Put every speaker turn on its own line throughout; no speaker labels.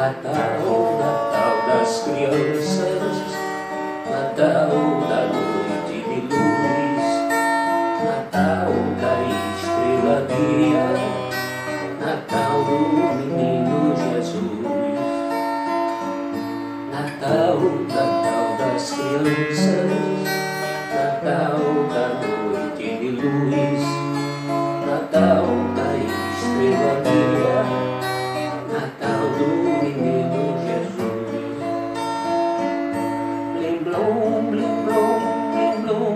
Natal, Natal das crianças, Natal da noite de luz, Natal da estrela guia, Natal do menino Jesus. Natal, Natal das crianças, Natal blom, blim, blom, blim, blom,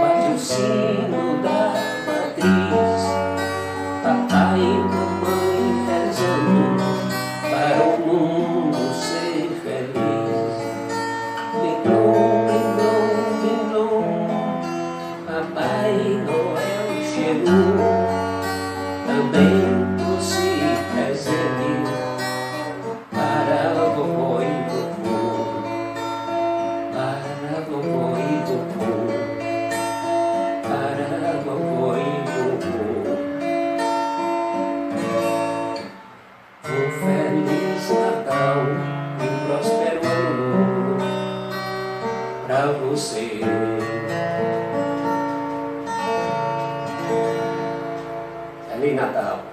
bate o sino da matriz, papai e mamãe rezando para o mundo ser feliz. Blim, blom, blim, blom, papai Noel chegou, também pra você. Feliz Natal.